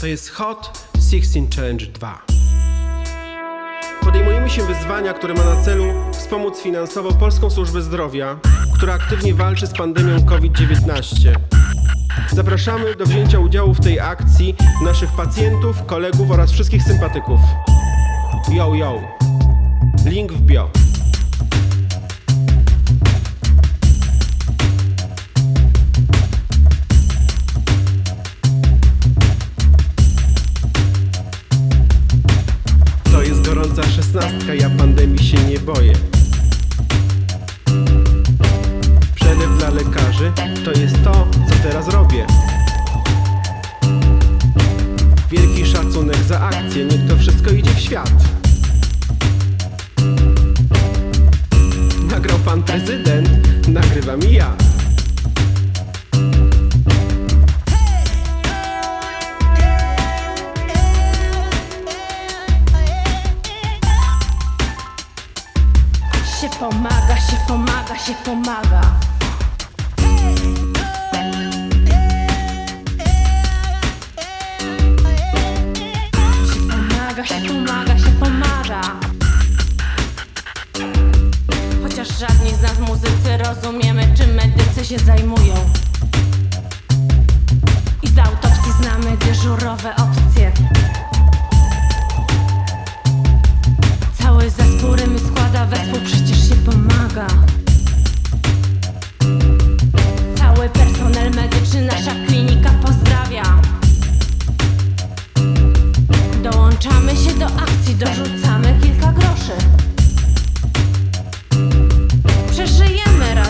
To jest Hot 16 Challenge 2. Podejmujemy się wyzwania, które ma na celu wspomóc finansowo Polską Służbę Zdrowia, która aktywnie walczy z pandemią COVID-19. Zapraszamy do wzięcia udziału w tej akcji naszych pacjentów, kolegów oraz wszystkich sympatyków. Yo, yo. Link w bio. Gorąca szesnastka, ja pandemii się nie boję. Przelew dla lekarzy to jest to, co teraz robię. Wielki szacunek za akcję, niech to wszystko idzie w świat. Nagrał pan prezydent, nagrywam i ja. Pomaga, się pomaga, się pomaga. Się pomaga, się pomaga, się pomaga. Chociaż żadni z nas muzycy rozumiemy, czym medycy się zajmują. I z autopsji znamy dyżurowe opcje.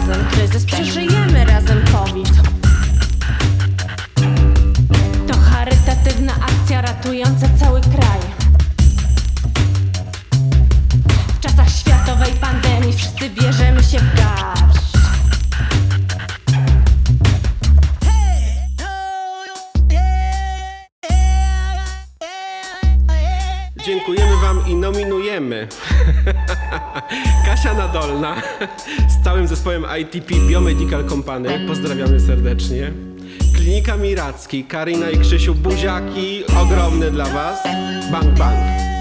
Razem kryzys, przeżyjemy razem COVID. Dziękujemy Wam i nominujemy Kasia Nadolna z całym zespołem ITP Biomedical Company. Pozdrawiamy serdecznie. Klinika Miracki, Karina i Krzysiu Buziaki, ogromne dla Was. Bang, bang.